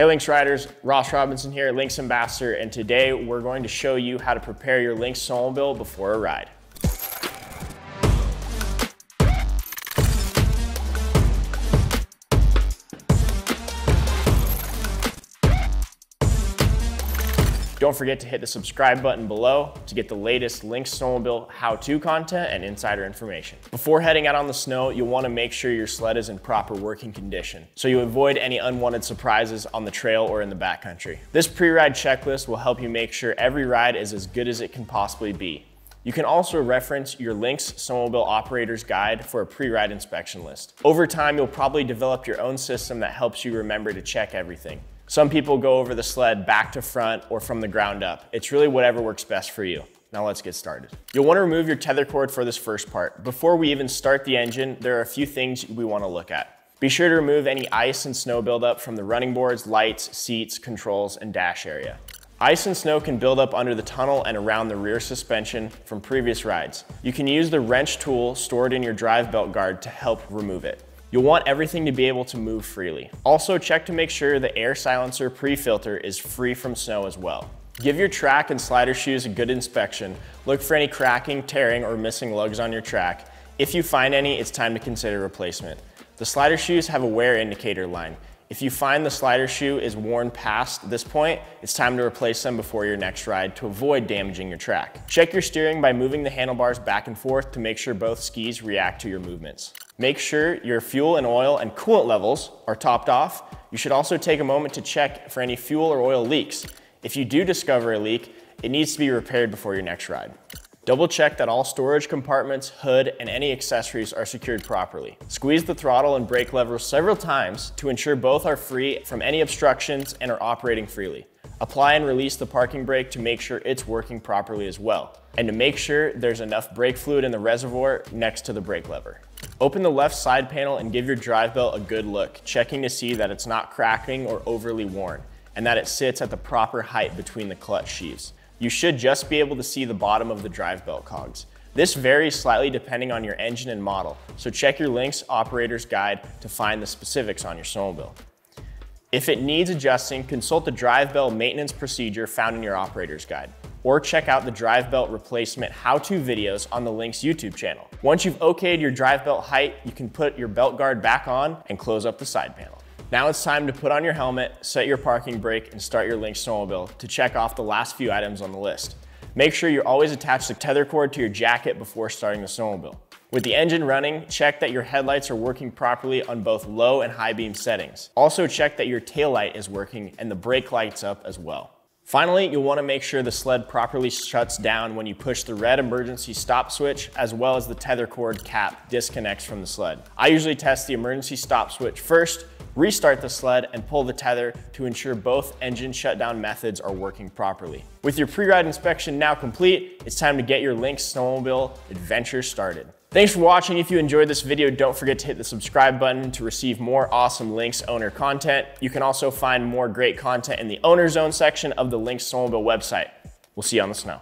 Hey Lynx Riders, Ross Robinson here, Lynx Ambassador, and today we're going to show you how to prepare your Lynx snowmobile before a ride. Don't forget to hit the subscribe button below to get the latest Lynx Snowmobile how-to content and insider information. Before heading out on the snow, you'll want to make sure your sled is in proper working condition so you avoid any unwanted surprises on the trail or in the backcountry. This pre-ride checklist will help you make sure every ride is as good as it can possibly be. You can also reference your Lynx Snowmobile Operator's Guide for a pre-ride inspection list. Over time, you'll probably develop your own system that helps you remember to check everything. Some people go over the sled back to front or from the ground up. It's really whatever works best for you. Now let's get started. You'll wanna remove your tether cord for this first part. Before we even start the engine, there are a few things we wanna look at. Be sure to remove any ice and snow buildup from the running boards, lights, seats, controls, and dash area. Ice and snow can build up under the tunnel and around the rear suspension from previous rides. You can use the wrench tool stored in your drive belt guard to help remove it. You'll want everything to be able to move freely. Also check to make sure the air silencer pre-filter is free from snow as well. Give your track and slider shoes a good inspection. Look for any cracking, tearing, or missing lugs on your track. If you find any, it's time to consider replacement. The slider shoes have a wear indicator line. If you find the slider shoe is worn past this point, it's time to replace them before your next ride to avoid damaging your track. Check your steering by moving the handlebars back and forth to make sure both skis react to your movements. Make sure your fuel and oil and coolant levels are topped off. You should also take a moment to check for any fuel or oil leaks. If you do discover a leak, it needs to be repaired before your next ride. Double check that all storage compartments, hood, and any accessories are secured properly. Squeeze the throttle and brake levers several times to ensure both are free from any obstructions and are operating freely. Apply and release the parking brake to make sure it's working properly as well, and to make sure there's enough brake fluid in the reservoir next to the brake lever. Open the left side panel and give your drive belt a good look, checking to see that it's not cracking or overly worn, and that it sits at the proper height between the clutch sheaves you should just be able to see the bottom of the drive belt cogs. This varies slightly depending on your engine and model, so check your Lynx operator's guide to find the specifics on your snowmobile. If it needs adjusting, consult the drive belt maintenance procedure found in your operator's guide, or check out the drive belt replacement how-to videos on the Lynx YouTube channel. Once you've okayed your drive belt height, you can put your belt guard back on and close up the side panel. Now it's time to put on your helmet, set your parking brake, and start your Lynx snowmobile to check off the last few items on the list. Make sure you're always attached the tether cord to your jacket before starting the snowmobile. With the engine running, check that your headlights are working properly on both low and high beam settings. Also check that your tail light is working and the brake lights up as well. Finally, you'll want to make sure the sled properly shuts down when you push the red emergency stop switch as well as the tether cord cap disconnects from the sled. I usually test the emergency stop switch first restart the sled, and pull the tether to ensure both engine shutdown methods are working properly. With your pre-ride inspection now complete, it's time to get your Lynx snowmobile adventure started. Thanks for watching. If you enjoyed this video, don't forget to hit the subscribe button to receive more awesome Lynx owner content. You can also find more great content in the owner zone section of the Lynx Snowmobile website. We'll see you on the snow.